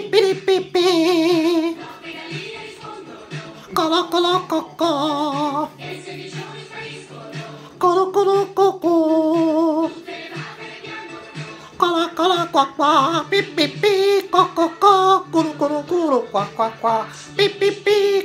Piripipi. Colo, colo, cocô. Colo, colo, cocô. Colo, colo, quaquá. Pipipi, cococó. Curu, curu, curu, quá, quá, quá. Pipipi.